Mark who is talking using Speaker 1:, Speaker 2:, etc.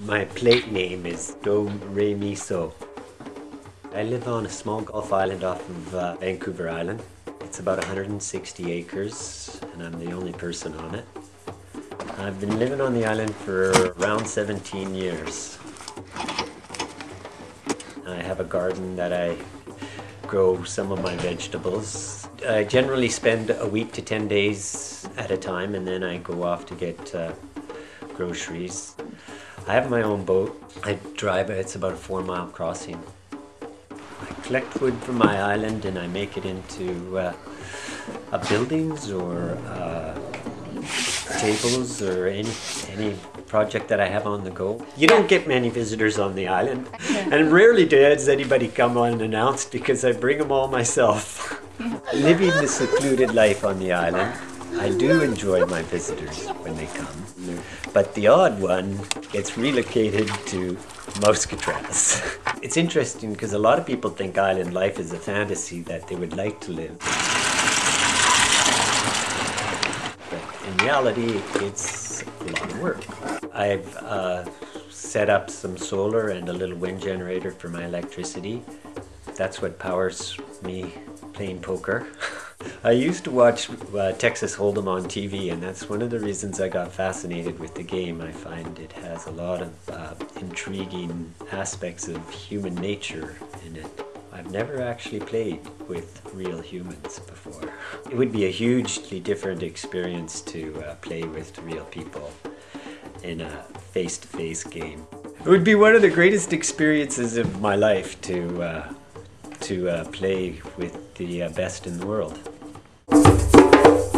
Speaker 1: My plate name is Do Re Mi So. I live on a small Gulf island off of uh, Vancouver Island. It's about 160 acres, and I'm the only person on it. I've been living on the island for around 17 years. I have a garden that I grow some of my vegetables. I generally spend a week to 10 days at a time, and then I go off to get uh, groceries. I have my own boat. I drive it, it's about a four mile crossing. I collect wood from my island and I make it into uh, uh, buildings or uh, tables or any any project that I have on the go. You don't get many visitors on the island, and rarely does anybody come unannounced because I bring them all myself. Living the secluded life on the island, I do enjoy my visitors when they come, but the odd one gets relocated to Moskatras. It's interesting because a lot of people think island life is a fantasy that they would like to live. But in reality, it's a lot of work. I've uh, set up some solar and a little wind generator for my electricity. That's what powers me playing poker. I used to watch uh, Texas Hold'em on TV, and that's one of the reasons I got fascinated with the game. I find it has a lot of uh, intriguing aspects of human nature in it. I've never actually played with real humans before. It would be a hugely different experience to uh, play with real people in a face-to-face game. It would be one of the greatest experiences of my life to uh, to uh, play with the uh, best in the world. Bye.